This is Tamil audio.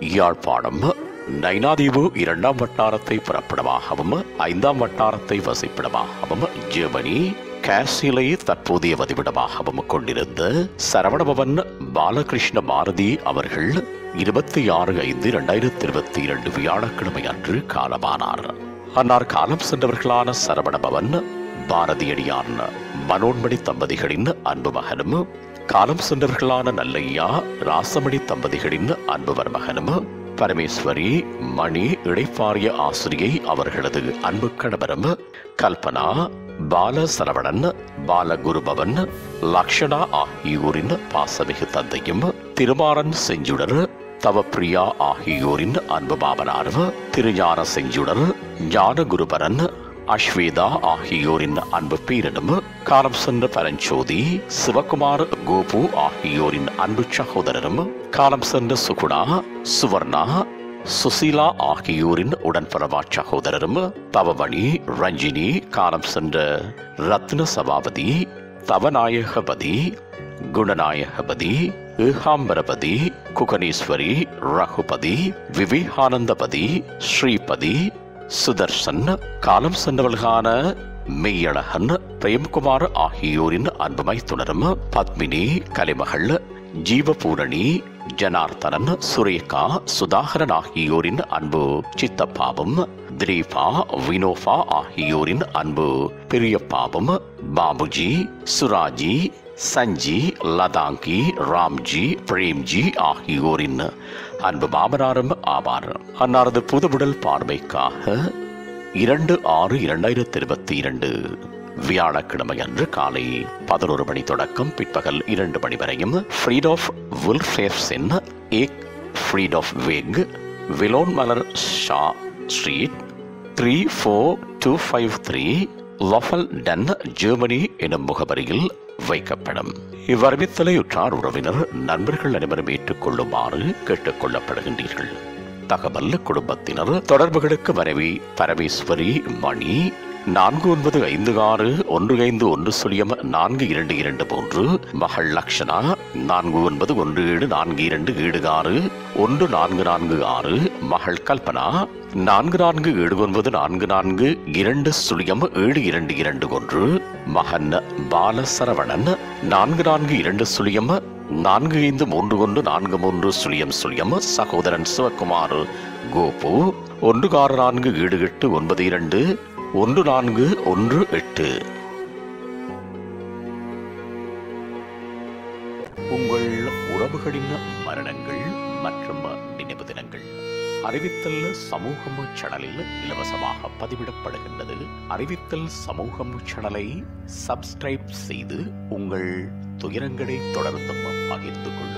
யாழ்ப்பாணம் நைனாதீவு இரண்டாம் வட்டாரத்தை புறப்படமாகவும் ஐந்தாம் வட்டாரத்தை வசிப்பிடமாகவும் ஜெர்மனி காசிலை தற்போதைய வதிவிடமாகவும் கொண்டிருந்த சரவணபவன் பாலகிருஷ்ண பாரதி அவர்கள் இருபத்தி ஆறு ஐந்து இரண்டாயிரத்தி இருபத்தி இரண்டு வியாழக்கிழமை அன்று காலமானார். அன்னார் காலம் சென்றவர்களான சரவணபவன் பாரதியடியான் மனோன்மணி தம்பதிகளின் அன்பு மகனும் காலம் சென்றவர்களான நல்லையா ராசமணி தம்பதிகளின் அன்பு மகனும் பரமேஸ்வரி மணி இடைப்பாரிய ஆசிரியை அவர்களது அன்பு கணவரும் கல்பனா பால சரவணன் பாலகுருபவன் லக்ஷணா ஆகியோரின் பாசமிகு தந்தையும் திருமாறன் செஞ்சுடர் தவப்பிரியா ஆகியோரின் அன்பு மாமனாரும் திருஞான செஞ்சுடர் ஞானகுருபரன் அஸ்வேதா ஆகியோரின் அன்பு பீரனும் காலம் சென்ற பரஞ்சோதி சிவகுமார் கோபு ஆகியோரின் அன்பு சகோதரரும் காலம் சென்ற சுகுணா சுவர்ணா சுசீலா ஆகியோரின் உடன்பரவா சகோதரரும் தவமணி ரஞ்சினி காலம் சென்ற ரத்ன சபாபதி தவநாயகபதி குணநாயகபதி ஏகாம்பரபதி குகனீஸ்வரி ரகுபதி விவேகானந்தபதி ஸ்ரீபதி சுதர்சன் காலம் சென்றவர்களான மெய்யழகன் பிரேம்குமார் ஆகியோரின் அன்புமை தொடரும் பத்மினி கலைமகள் ஜீவபூரணி ஜனார்த்தனன் சுரேகா சுதாகரன் ஆகியோரின் அன்பு சித்தப்பாவும் திரீபா வினோபா ஆகியோரின் அன்பு பெரியப்பாவும் பாபுஜி சுராஜி சஞ்சி லதாங்கி ராம்ஜி பிரேம்ஜி ஆகியோரின் அன்பு மாமனாரும் ஆவார். அன்னாரது புதுவுடல் பார்வைக்காக இரண்டு ஆறு இரண்டாயிரத்தி இருபத்தி இரண்டு வியாழக்கிழமை அன்று காலை பதினோரு மணி தொடக்கம் பிற்பகல் இரண்டு மணி வரையும் ஃப்ரீட் ஆஃப் வுல்ஃபேர்ஸின் ஏக் ஃப்ரீட் ஆஃப் வெக் விலோன் மலர் Shah street three four two five three லஃபல் டன் ஜெர்மனி எனும் முகவரியில் வைக்கப்படும். இவ்வறிவித்தலை உற்றார் உறவினர் நண்பர்கள் அனைவரும் ஏற்றுக்கொள்ளுமாறு கேட்டுக் கொள்ளப்படுகின்றீர்கள் தகவல் குடும்பத்தினர் தொடர்புகளுக்கு வரவி பரமேஸ்வரி மணி நான்கு ஒன்பது ஐந்து ஆறு ஒன்று ஐந்து ஒன்று சுழியம் நான்கு இரண்டு இரண்டு மூன்று மகள் லக்ஷனா நான்கு ஒன்பது ஒன்று ஏழு நான்கு இரண்டு ஏழு ஆறு ஒன்று நான்கு நான்கு ஆறு. மகள் கல்பனா நான்கு நான்கு ஏழு ஒன்பது நான்கு நான்கு இரண்டு சுழியம் ஏழு இரண்டு இரண்டு ஒன்று மகன் பாலசரவணன் நான்கு நான்கு இரண்டு சுழியம் நான்கு ஐந்து மூன்று ஒன்று நான்கு மூன்று சுழியம் சுழியம் சகோதரன் சிவகுமார். கோபு ஒன்று ஆறு நான்கு ஏழு எட்டு ஒன்பது இரண்டு. ஒன்று நான்கு ஒன்று எட்டு. உங்கள் உறவுகளின் மரணங்கள் மற்றும் நினைவு தினங்கள் அறிவித்தல் சமூகம் சேனலில் இலவசமாக பதிவிடப்படுகின்றது. அறிவித்தல் சமூகம் சேனலை சப்ஸ்கிரைப் செய்து உங்கள் துயரங்களை தொடர்ந்தும் பகிர்ந்து கொள்ளுங்கள்